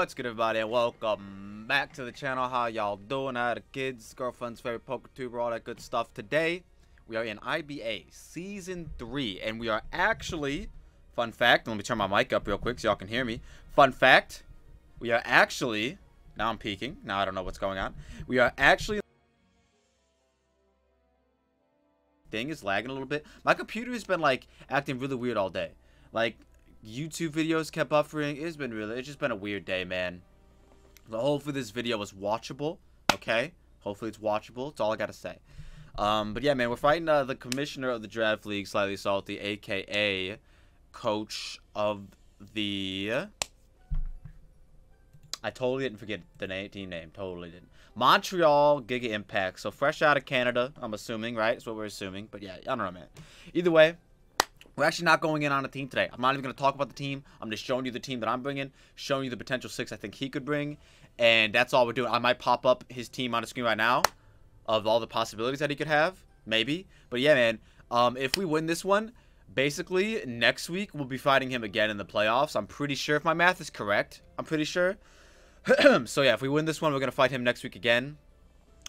What's good everybody and welcome back to the channel. How y'all doing? How the kids, girlfriends, favorite poker tuber, all that good stuff. Today, we are in IBA Season 3 and we are actually, fun fact, let me turn my mic up real quick so y'all can hear me. Fun fact, we are actually, now I'm peeking, now I don't know what's going on. We are actually thing is lagging a little bit. My computer has been like acting really weird all day. Like YouTube videos kept buffering. It's been really, it's just been a weird day, man. So hopefully this video was watchable. Okay, hopefully it's watchable. That's all I gotta say. Um, but yeah, man, we're fighting uh, the commissioner of the draft league, SlightliSalti, aka coach of the. I totally didn't forget the name, team name. Totally didn't. Montreal Giga Impact. So fresh out of Canada, I'm assuming, right? That's what we're assuming. But yeah, I don't know, man. Either way, we're actually not going in on a team today. I'm not even going to talk about the team. I'm just showing you the team that I'm bringing, showing you the potential six I think he could bring, and that's all we're doing. I might pop up his team on the screen right now of all the possibilities that he could have, maybe. But yeah, man, um, if we win this one, basically next week we'll be fighting him again in the playoffs. I'm pretty sure if my math is correct. I'm pretty sure. so yeah, if we win this one, we're gonna fight him next week again.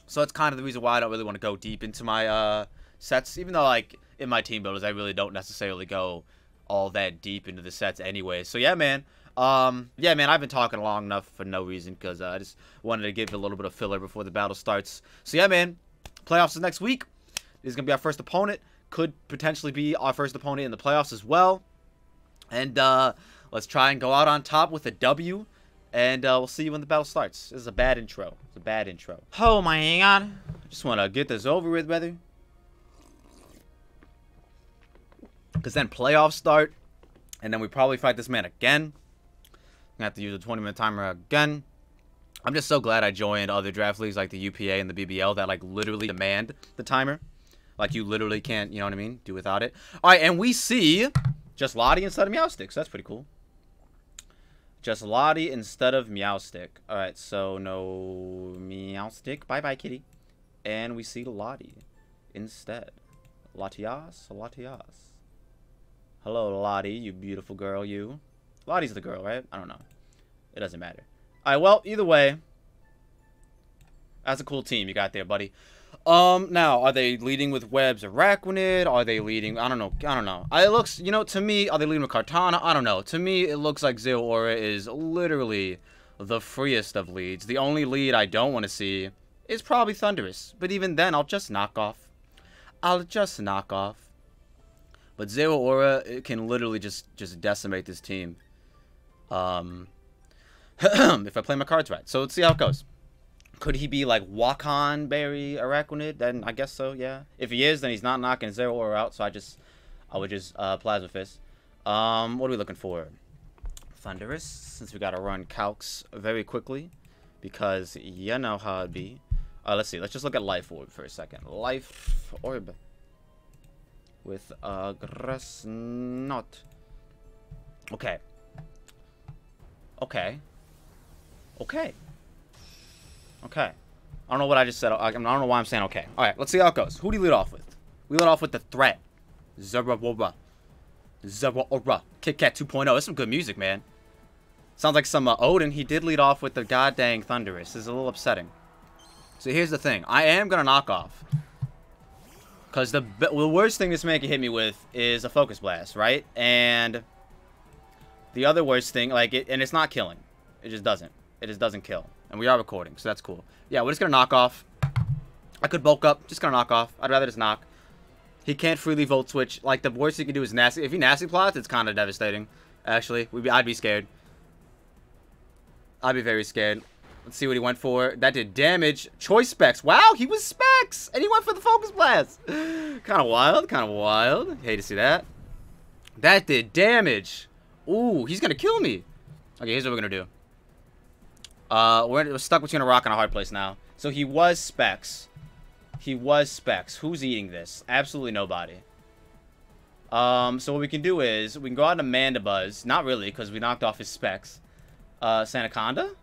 So that's kind of the reason why I don't really want to go deep into my uh, sets, even though like in my team builders, I really don't necessarily go all that deep into the sets anyway. So yeah, man. Um, yeah, man, I've been talking long enough for no reason because uh, I just wanted to give a little bit of filler before the battle starts. So yeah, man, playoffs is next week. This is gonna be our first opponent. Could potentially be our first opponent in the playoffs as well. And uh, let's try and go out on top with a W. And uh, we'll see you when the battle starts. This is a bad intro. It's a bad intro. Oh my god. I just want to get this over with, brother. Because then playoffs start. And then we probably fight this man again. Gonna have to use a 20 minute timer again. I'm just so glad I joined other draft leagues like the UPA and the BBL that like literally demand the timer. Like you literally can't, you know what I mean, do without it. All right, and we see just Lottie instead of Meowstic. So that's pretty cool. Just Lottie instead of Meowstic. All right, so no Meowstic. Bye bye, kitty. And we see Lottie instead. Latias, Latias. Hello, Lottie, you beautiful girl, you. Lottie's the girl, right? I don't know. It doesn't matter. Alright, well, either way. That's a cool team you got there, buddy. Um, now, are they leading with Webs Araquanid? Are they leading, I don't know, I don't know. It looks, you know, to me, are they leading with Kartana? I don't know. To me, it looks like Zeraora is literally the freest of leads. The only lead I don't want to see is probably Thundurus. But even then, I'll just knock off. I'll just knock off. But Zeraora can literally just just decimate this team. Um, if I play my cards right. So let's see how it goes. Could he be like Wacan Berry Araquanid? Then I guess so, yeah. If he is, then he's not knocking Zeraora out, so I just I would just uh, Plasma Fist. Um, what are we looking for? Thundurus, since we gotta run calcs very quickly. Because you know how it'd be. Uh, let's see, let's just look at Life Orb for a second. Life Orb with a grass knot. Okay. Okay. Okay. Okay. I don't know what I just said. I don't know why I'm saying okay. All right, let's see how it goes. Who do you lead off with? We lead off with the threat. Zeraora. Zeraora. Kit Kat 2.0. That's some good music, man. Sounds like some uh, Odin. He did lead off with the goddamn Thundurus. This is a little upsetting. So here's the thing. I am going to knock off. Because the, the worst thing this man can hit me with is a Focus Blast, right? And the other worst thing, like, it, and it's not killing. It just doesn't. It just doesn't kill. And we are recording, so that's cool. Yeah, we're just going to knock off. I could bulk up. Just going to knock off. I'd rather just knock. He can't freely Volt Switch. Like, the worst he can do is nasty. If he nasty plots, it's kind of devastating, actually. We'd be, I'd be scared. I'd be very scared. Let's see what he went for. That did damage. Choice specs. Wow, he was specs. And he went for the focus blast. kind of wild. Kind of wild. Hate to see that. That did damage. Ooh, he's to kill me. Okay, here's what we're to do. Uh, we're stuck between a rock and a hard place now. So he was specs. He was specs. Who's eating this? Absolutely nobody. Um, so what we can do is, we can go out to Mandibuzz. Not really, because we knocked off his specs. Uh, Sandaconda?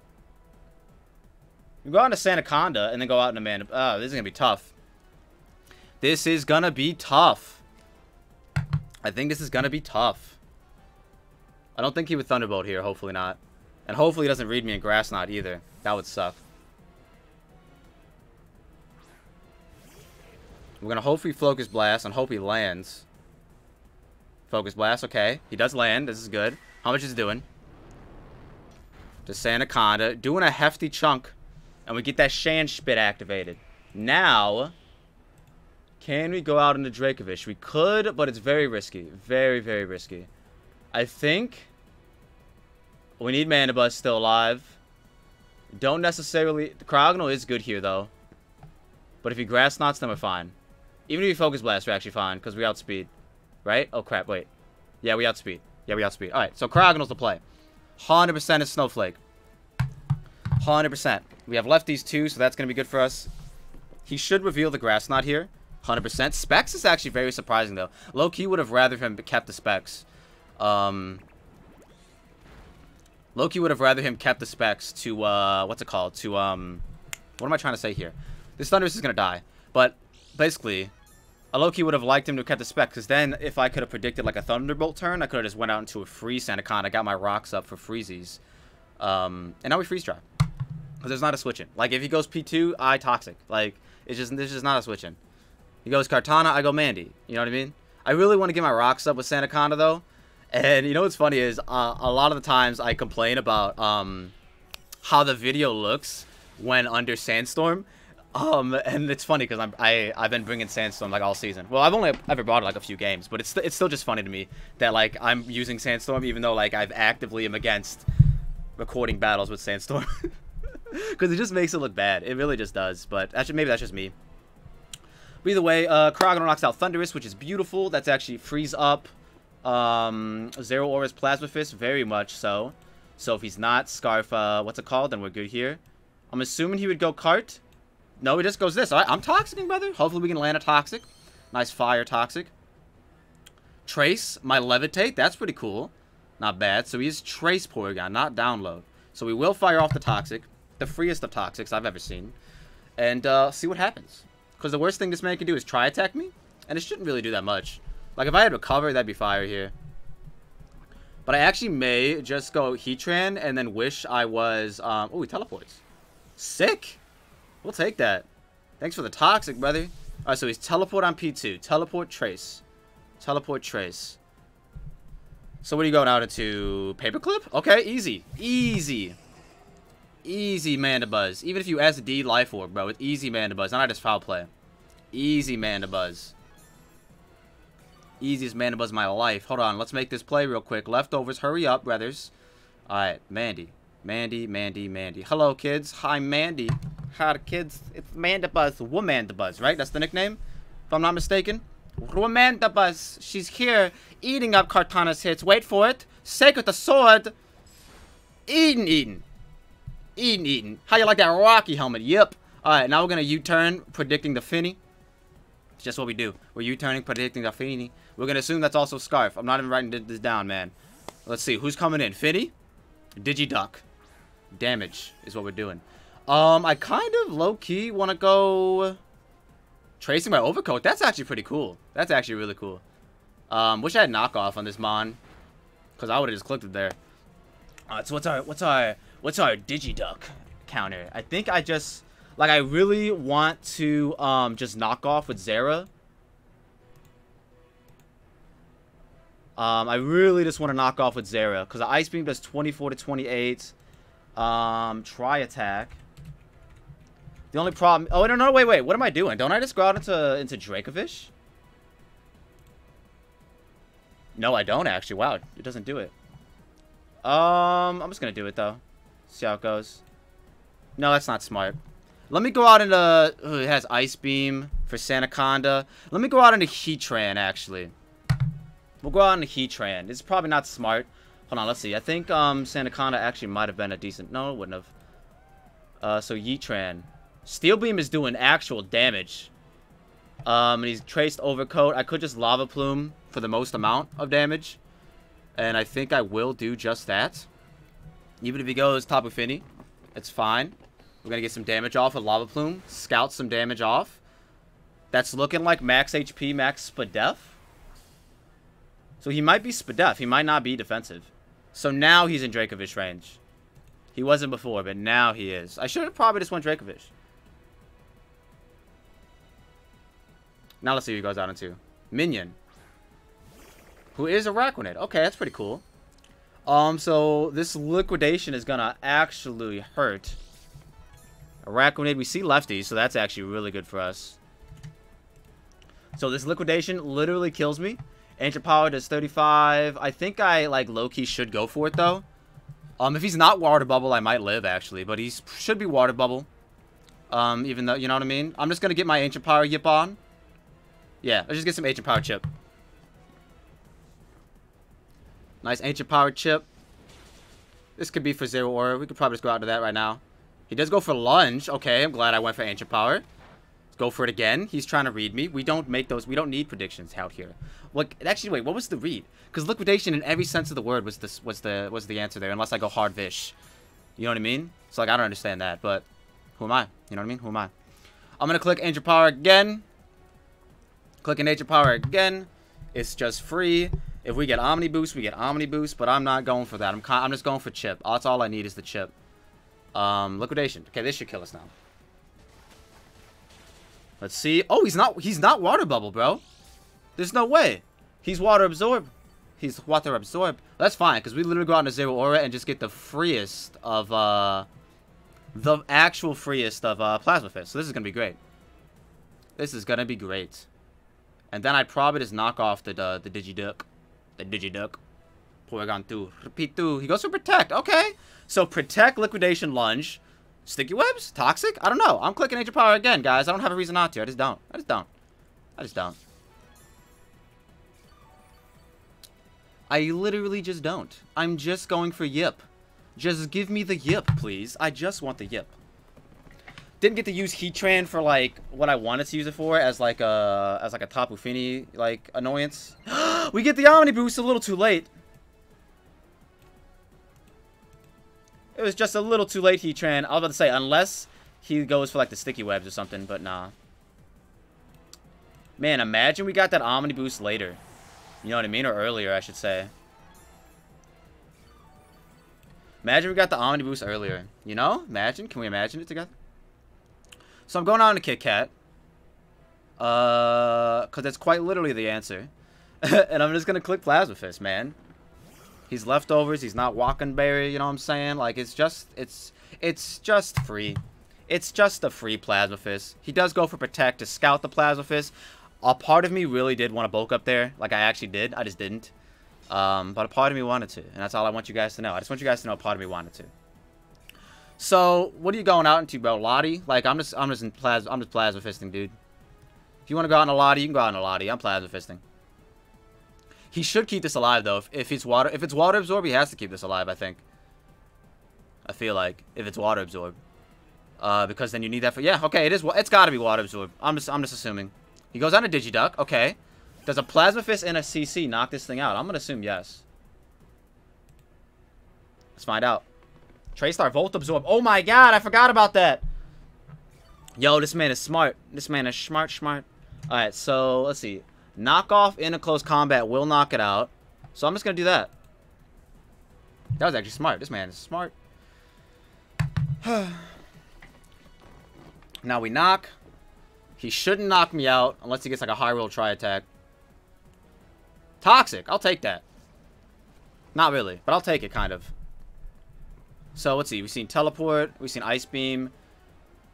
You go out into Sandaconda and then go out into Man. Oh, this is to be tough. This is to be tough. I think this is to be tough. I don't think he would Thunderbolt here. Hopefully not. And hopefully he doesn't read me in Grass Knot either. That would suck. We're to hopefully Focus Blast and hope he lands. Focus Blast, okay. He does land. This is good. How much is doing? Just Sandaconda. Doing a hefty chunk. And we get that Sand Spit activated. Now, can we go out into Dracovish? We could, but it's very risky. Very, very risky. I think we need Mandibuzz still alive. Don't necessarily... Cryogonal is good here, though. But if he Grass Knots, then we're fine. Even if we Focus Blast, we're actually fine, because we outspeed. Right? Oh, crap, wait. Yeah, we outspeed. Yeah, we outspeed. Alright, so Cryogonal's the play. 100% is Snowflake. 100%. We have lefties, too, so that's going to be good for us. He should reveal the Grass Knot here. 100%. Specs is actually very surprising, though. Low-key would have rather him kept the Specs. Um, Loki would have rather him kept the specs to, uh, what's it called? To, um, what am I trying to say here? This Thundurus is going to die. But, basically, a Loki would have liked him to have kept the specs, because then, if I could have predicted, like, a Thunderbolt turn, I could have just went out into a freeze free I got my rocks up for freezies. Um, and now we freeze dry. There's not a switching. Like, if he goes P2, I Toxic. Like, it's just, there's just not a switching. He goes Kartana, I go Mandy. You know what I mean? I really want to get my rocks up with Sandaconda, though. And you know what's funny is uh, a lot of the times I complain about um, how the video looks when under Sandstorm. Um, and it's funny because I'm I I've been bringing Sandstorm like all season. Well, I've only ever brought it like a few games, but it's it's still just funny to me that like I'm using Sandstorm even though like I've actively am against recording battles with Sandstorm because it just makes it look bad. It really just does. But actually, maybe that's just me. But either way, uh, Cryogonal knocks out Thundurus, which is beautiful. That's actually freeze up. Um, Zeraora's Plasma Fist, very much so. So if he's not Scarf, uh, what's it called, then we're good here. I'm assuming he would go Cart. No, he just goes this. All right, I'm Toxicing, brother. Hopefully we can land a Toxic. Nice Fire Toxic. Trace, my Levitate. That's pretty cool. Not bad. So he is Trace Porygon, not Download. So we will fire off the Toxic. The freest of Toxics I've ever seen. And uh, see what happens. Because the worst thing this man can do is try attack me. And it shouldn't really do that much. Like, if I had recover, that'd be fire here. But I actually may just go Heatran and then wish I was... Um, oh, he teleports. Sick. We'll take that. Thanks for the toxic, brother. Alright, so he's teleport on P2. Teleport Trace. Teleport Trace. So what are you going out into? Paperclip? Okay, easy. Easy. Easy Mandibuzz. Even if you SD Life Orb, bro. With easy Mandibuzz. Not just foul play. Easy Mandibuzz. Easiest Mandibuzz of my life. Hold on, let's make this play real quick. Leftovers, hurry up, brothers. Alright, Mandy. Mandy, Mandy, Mandy. Hello, kids. Hi, Mandy. Hi, kids. It's Mandibuzz. Womandibuzz, right? That's the nickname? If I'm not mistaken. Womandibuzz. She's here, eating up Kartana's hits. Wait for it. With the sword. Eating, eating. Eating, eating. How you like that Rocky helmet? Yep. Alright, now we're going to U-turn, predicting the Finny. It's just what we do. We're U-turning, predicting the Finny. We're going to assume that's also Scarf. I'm not even writing this down, man. Let's see. Who's coming in? Finny? Digiduck. Damage is what we're doing. Um, I kind of low-key want to go... Tracing my overcoat. That's actually pretty cool. That's actually really cool. Um, wish I had knockoff on this Mon. Because I would have just clicked it there. Alright, so what's our, what's our, what's our Digiduck counter? I think I just, like, I really want to, um, just knock off with Zera. Um, I really just want to knock off with Zera because the Ice Beam does 24 to 28. Um, try attack. The only problem... Oh, no, no, wait, wait. What am I doing? Don't I just go out into, into Dracovish? No, I don't, actually. Wow, it doesn't do it. Um, I'm just going to do it, though. See how it goes. No, that's not smart. Let me go out into... Ooh, it has Ice Beam for Sandaconda. Let me go out into Heatran, actually. We'll go out into Heatran. It's probably not smart. Hold on, let's see. I think um, Sandaconda actually might have been a decent... No, it wouldn't have. Uh, so Heatran. Steel Beam is doing actual damage. Um, and he's traced Overcoat. I could just Lava Plume for the most amount of damage. And I think I will do just that. Even if he goes Tapu Fini, it's fine. We're going to get some damage off with Lava Plume. Scout some damage off. That's looking like max HP, max Spadef. So he might be Spadef. He might not be defensive. So now he's in Dracovish range. He wasn't before, but now he is. I should have probably just went Dracovish. Now let's see who he goes out into. Minion. Who is Araquanid. Okay, that's pretty cool. Um, so this liquidation is gonna actually hurt. Araquanid, we see lefty, so that's actually really good for us. So this liquidation literally kills me. Ancient Power does 35. I think I, like, low-key should go for it, though. Um, if he's not Water Bubble, I might live, actually. But he should be Water Bubble. Um, even though, you know what I mean? I'm just gonna get my Ancient Power Yip on. Yeah, let's just get some Ancient Power Chip. Nice Ancient Power Chip. This could be for Zeraora. We could probably just go out to that right now. He does go for Lunge. Okay, I'm glad I went for Ancient Power. Let's go for it again. He's trying to read me. We don't make those. We don't need predictions out here. Like, actually, wait. What was the read? Because liquidation in every sense of the word was this was the was the answer there. Unless I go hard Vish. You know what I mean? So like, I don't understand that. But who am I? You know what I mean? Who am I? I'm gonna click Ancient Power again. Clicking Ancient Power again. It's just free. If we get Omni Boost, we get Omni Boost, but I'm not going for that. I'm, I'm just going for Chip. That's all I need is the Chip. Um, Liquidation. Okay, this should kill us now. Let's see. Oh, he's not he's not Water Bubble, bro. There's no way. He's Water Absorb. He's Water Absorb. That's fine, because we literally go out into Zeraora and just get the freest of, uh... The actual freest of, uh, Plasma Fist. So this is going to be great. This is going to be great. And then I'd probably just knock off the, uh, the Digiduck the Digiduck. Porygon 2. Repeat 2. He goes for Protect. Okay. So Protect, Liquidation, Lunge. Sticky Webs? Toxic? I don't know. I'm clicking Ancient Power again, guys. I don't have a reason not to. I just don't. I just don't. I just don't. I literally just don't. I'm just going for Yip. Just give me the Yip, please. I just want the Yip. Didn't get to use Heatran for like what I wanted to use it for as like a as like a Tapu Fini like annoyance. we get the Omni Boost a little too late. It was just a little too late, Heatran. I was about to say, unless he goes for like the sticky webs or something, but nah. Man, imagine we got that Omni Boost later. You know what I mean? Or earlier, I should say. Imagine we got the Omni Boost earlier. You know? Imagine. Can we imagine it together? So I'm going on to Kit Kat. Uh, because that's quite literally the answer. and I'm just going to click Plasma Fist, man. He's leftovers. He's not Wacan berry. You know what I'm saying? Like, it's just, it's, it's just free. It's just a free Plasma Fist. He does go for Protect to scout the Plasma Fist. A part of me really did want to bulk up there. Like, I actually did. I just didn't. Um, but a part of me wanted to. And that's all I want you guys to know. I just want you guys to know a part of me wanted to. So, what are you going out into, bro? Lottie? Like, I'm just, I'm just in plasma, I'm just plasma fisting, dude. If you want to go out in a Lottie, you can go out in a Lottie. I'm plasma fisting. He should keep this alive, though. If, if it's water, if it's water absorb, he has to keep this alive, I think. I feel like, if it's water absorb. Uh, because then you need that for, yeah, okay, it is, it's gotta be water absorb. I'm just, I'm just assuming. He goes on a Digiduck, okay. Does a Plasma Fist and a CC knock this thing out? I'm gonna assume yes. Let's find out. Traystar Volt Absorb. Oh my god, I forgot about that. Yo, this man is smart. This man is smart, smart. Alright, so let's see. Knock off in a close combat will knock it out. So I'm just going to do that. That was actually smart. This man is smart. now we knock. He shouldn't knock me out unless he gets like a high roll try attack. Toxic. I'll take that. Not really, but I'll take it kind of. So let's see. We've seen teleport. We've seen ice beam.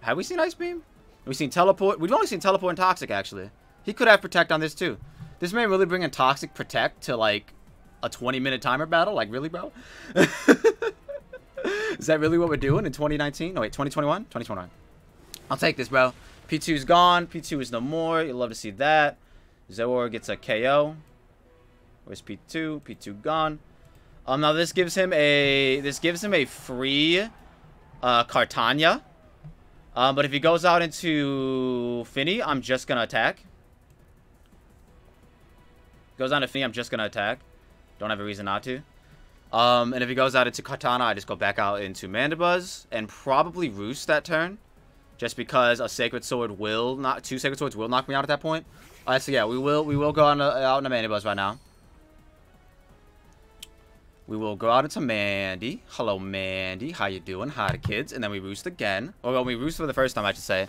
Have we seen ice beam? We've seen teleport. We've only seen teleport and toxic actually. He could have protect on this too. This man really bring bringing toxic protect to like a 20 minute timer battle. Like really, bro? Is that really what we're doing in 2019? No wait, 2021? 2021. I'll take this, bro. P2's gone. P2 is no more. You'll love to see that. Zor gets a KO. Where's P2? P2 gone. Um, now this gives him a this gives him a free uh, Kartana. Um, but if he goes out into Fini, I'm just gonna attack. Goes out to Fini, I'm just gonna attack. Don't have a reason not to. Um, and if he goes out into Kartana, I just go back out into Mandibuzz and probably Roost that turn. Just because a Sacred Sword will not two Sacred Swords will knock me out at that point. Alright, so yeah, we will we will go on a, out in a Mandibuzz right now. We will go out into Mandy. Hello, Mandy. How you doing? Hi kids. And then we roost again. Or well, we roost for the first time, I should say.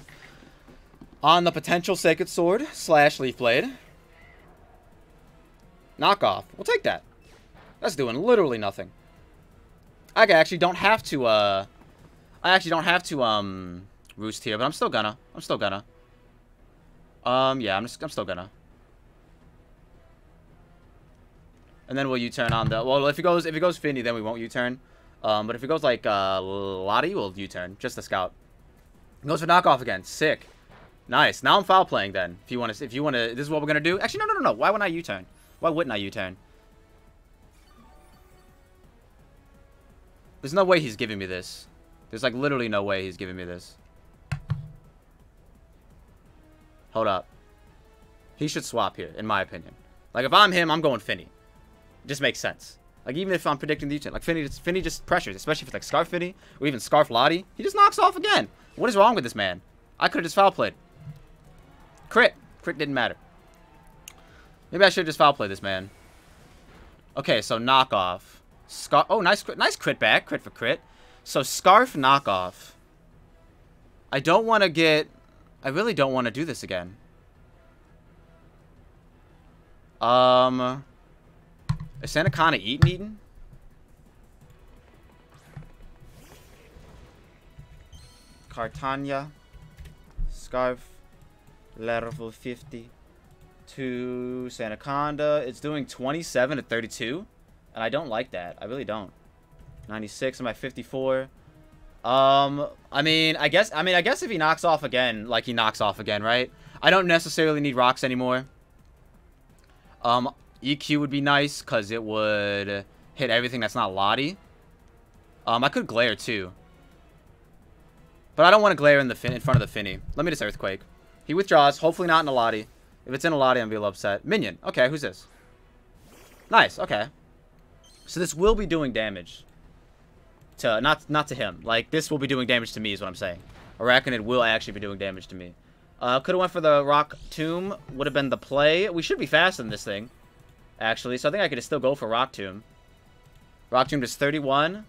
On the potential Sacred Sword slash Leaf Blade. Knockoff. We'll take that. That's doing literally nothing. I actually don't have to, uh... I actually don't have to, um... Roost here, but I'm still gonna. I'm still gonna. Um, yeah, I'm just, I'm still gonna. And then we'll U-turn on the... Well, if it goes if it goes Finny, then we won't U-turn. Um, but if it goes like uh, Lottie, we'll U-turn. Just the scout. It goes for knockoff again. Sick. Nice. Now I'm foul playing then. If you want to, if you want to, this is what we're gonna do. Actually, no, no, no, no. Why wouldn't I U-turn? Why wouldn't I U-turn? There's no way he's giving me this. There's like literally no way he's giving me this. Hold up. He should swap here, in my opinion. Like, if I'm him, I'm going Finny. Just makes sense. Like, even if I'm predicting the U-turn. Like, Finny just, Finny just pressures, especially if it's like Scarf Finny, or even Scarf Lottie. He just knocks off again. What is wrong with this man? I could have just foul played. Crit. Crit didn't matter. Maybe I should have just foul played this man. Okay, so knockoff. Scar oh, nice crit, nice crit back. Crit for crit. So Scarf knockoff. I don't want to get... I really don't want to do this again. Um... Is Sandaconda eating eating? Kartana. Scarf. Level 50. To Sandaconda. It's doing 27 to 32. And I don't like that. I really don't. 96 am I 54. Um, I mean, I guess, I mean, I guess if he knocks off again, like he knocks off again, right? I don't necessarily need rocks anymore. Um, EQ would be nice because it would hit everything that's not Lottie. Um, I could glare too. But I don't want to glare in the fin in front of the Finny. Let me just Earthquake. He withdraws. Hopefully not in a Lottie. If it's in a Lottie, I'm be a little upset. Minion. Okay, who's this? Nice. Okay. So this will be doing damage. To not not to him. Like this will be doing damage to me is what I'm saying. Arachnid will actually be doing damage to me. Uh, could have went for the Rock Tomb. Would have been the play. We should be fast in this thing. Actually, so I think I could still go for Rock Tomb. Rock Tomb is 31.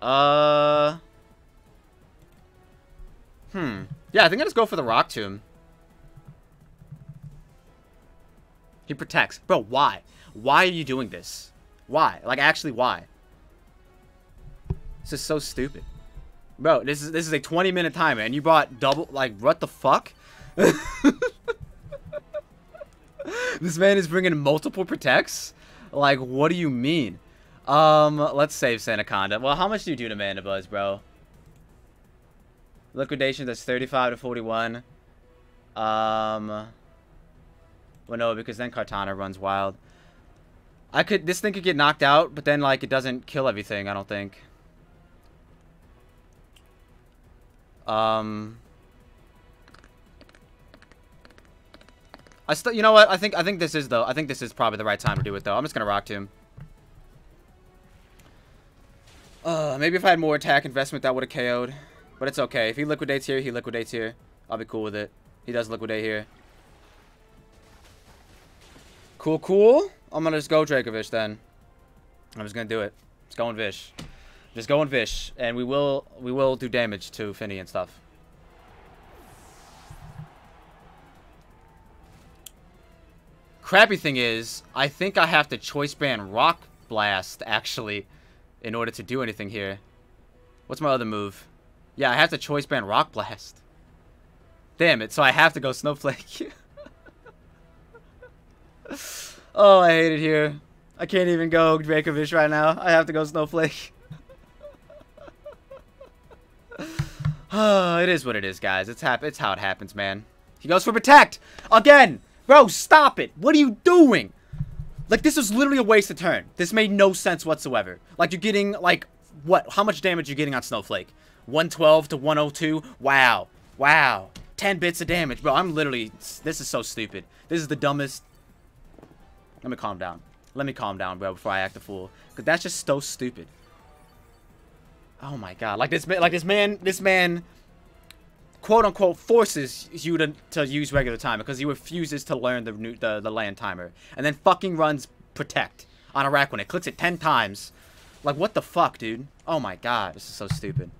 Uh... Hmm. Yeah, I think I just go for the Rock Tomb. He protects. Bro, why? Why are you doing this? Why? Like, actually, why? This is so stupid. Bro, this is this is a 20 minute timer and you brought double like what the fuck? this man is bringing multiple protects? Like what do you mean? Um, let's save Sandaconda. Well, how much do you do to Mandibuzz, bro? Liquidation that's 35 to 41. Um Well no, because then Kartana runs wild. I could this thing could get knocked out, but then like it doesn't kill everything, I don't think. Um I still you know what? I think I think this is though. I think this is probably the right time to do it though. I'm just gonna rock Tomb. Uh maybe if I had more attack investment that would have KO'd. But it's okay. If he liquidates here, he liquidates here. I'll be cool with it. He does liquidate here. Cool, cool. I'm gonna just go Dracovish then. I'm just gonna do it. Just going Vish. Just going Vish. And we will we will do damage to Finny and stuff. Crappy thing is, I think I have to choice band Rock Blast, actually, in order to do anything here. What's my other move? Yeah, I have to choice band Rock Blast. Damn it, so I have to go Snowflake. oh, I hate it here. I can't even go Dracovish right now. I have to go Snowflake. it is what it is, guys. It's hap it's how it happens, man. He goes for Protect! Again! Bro, stop it! What are you doing? Like, this was literally a waste of turn. This made no sense whatsoever. Like, you're getting, like, what? How much damage are you getting on Snowflake? 112 to 102? Wow. Wow. 10 bits of damage. Bro, I'm literally... This is so stupid. This is the dumbest... Let me calm down. Let me calm down, bro, before I act a fool. Because that's just so stupid. Oh my god. Like this man... Like this man... This man... Quote-unquote forces you to, to use regular timer because he refuses to learn the, new, the the land timer. And then fucking runs protect. on Araquanid. It clicks it 10 times. Like, what the fuck, dude? Oh my god, this is so stupid.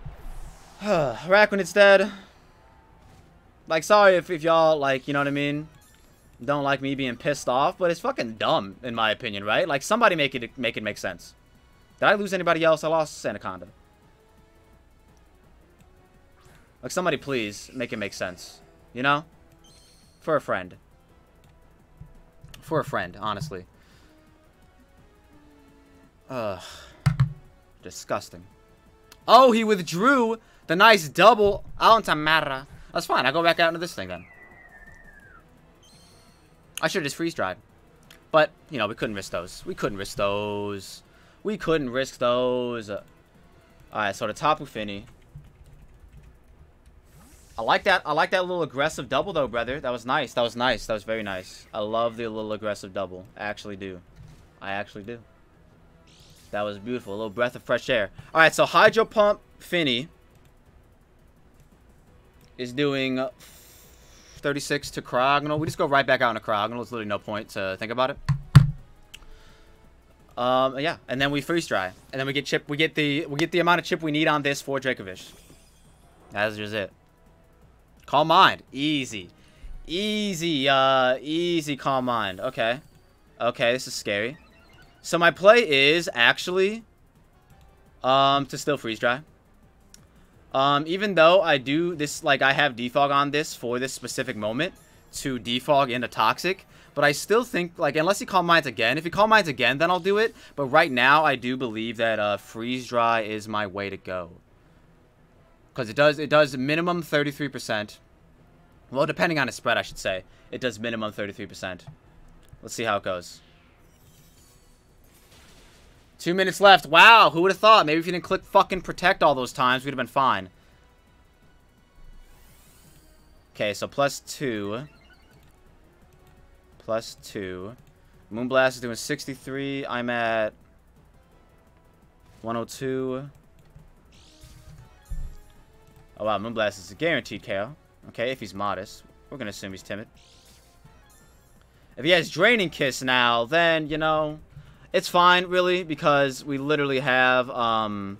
Araquanid's dead. Like, sorry if, if y'all, like, you know what I mean? Don't like me being pissed off, but it's fucking dumb, in my opinion, right? Like, somebody make it make it make sense. Did I lose anybody else? I lost Sandaconda. Like, somebody please make it make sense. You know? For a friend. For a friend, honestly. Ugh. Disgusting. Oh, he withdrew the nice double Altamara. That's fine. I'll go back out into this thing then. I should have just freeze dried. But, you know, we couldn't risk those. We couldn't risk those. We couldn't risk those. Alright, so the Tapu Fini. I like that. I like that little aggressive double, though, brother. That was nice. That was nice. That was very nice. I love the little aggressive double. I actually do. I actually do. That was beautiful. A little breath of fresh air. All right, so Hydro Pump Fini is doing 36 to Cryogonal. We just go right back out into Cryogonal. There's literally no point to think about it. Um, yeah, and then we freeze dry, and then we get chip. We get the we get the amount of chip we need on this for Dracovish. That's just it. Calm mind. Easy. Easy, uh, easy calm mind. Okay. Okay, this is scary. So my play is actually um, to still freeze dry. Um, even though I do this, like, I have defog on this for this specific moment to defog into toxic, but I still think, like, unless he calm minds again, if he calm minds again, then I'll do it. But right now, I do believe that uh, freeze dry is my way to go. Because it does, it does minimum 33%. Well, depending on the spread, I should say. It does minimum 33%. Let's see how it goes. Two minutes left. Wow, who would have thought? Maybe if you didn't click fucking protect all those times, we'd have been fine. Okay, so plus two. Plus two. Moonblast is doing 63. I'm at 102. Oh, wow. Moonblast is a guaranteed KO. Okay, if he's modest. We're going to assume he's timid. If he has Draining Kiss now, then, you know, it's fine, really, because we literally have, um,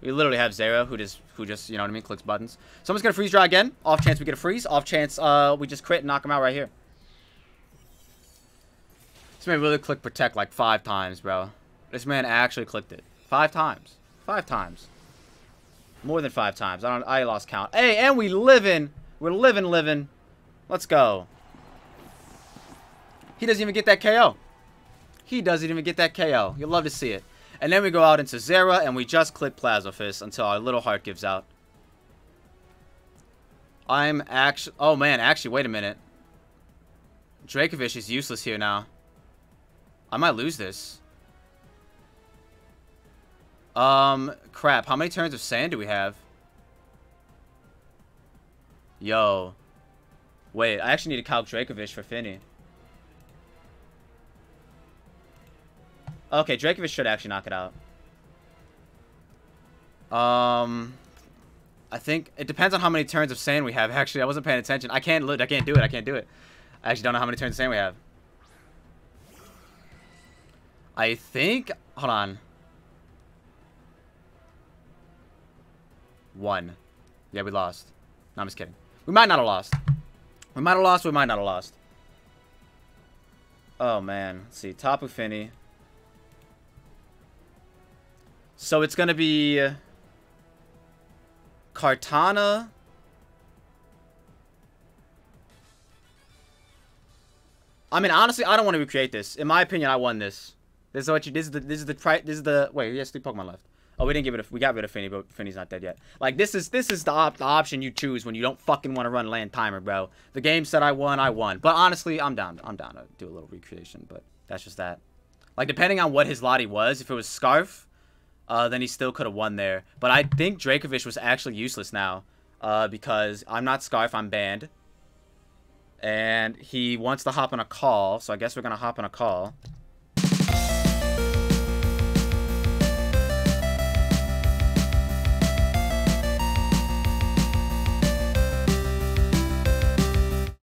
we literally have Zera, who just, who just, you know what I mean, clicks buttons. Someone's going to freeze dry again. Off chance we get a freeze. Off chance, uh, we just crit and knock him out right here. This man really clicked protect like five times, bro. This man actually clicked it. Five times. Five times. More than five times. I don't, I lost count. Hey, and we living. We're living, living. Let's go. He doesn't even get that KO. He doesn't even get that KO. You'll love to see it. And then we go out into Zera, and we just click Plasma Fist until our little heart gives out. I'm actually... Oh, man. Actually, wait a minute. Dracovish is useless here now. I might lose this. Um, crap. How many turns of sand do we have? Yo. Wait, I actually need to calc Dracovish for Fini. Okay, Dracovish should actually knock it out. Um, I think it depends on how many turns of sand we have. Actually, I wasn't paying attention. I can't. I can't do it. I can't do it. I actually don't know how many turns of sand we have. I think. Hold on. One. Yeah, we lost. No, I'm just kidding. We might not have lost. We might have lost. We might not have lost. Oh, man. Let's see. Tapu Fini. So it's going to be... Kartana. I mean, honestly, I don't want to recreate this. In my opinion, I won this. This is what you. This is the. This is the. This is the. Wait, he has three Pokemon left. Oh, we didn't give it a, we got rid of Finny, but Finny's not dead yet. Like, this is this is the, op, the option you choose when you don't fucking want to run land timer, bro. The game said I won, I won. But honestly, I'm down. I'm down to do a little recreation, but that's just that. Like, depending on what his Lottie was, if it was Scarf, uh, then he still could have won there. But I think Dracovish was actually useless now, uh, because I'm not Scarf, I'm banned. And he wants to hop on a call, so I guess we're to hop on a call.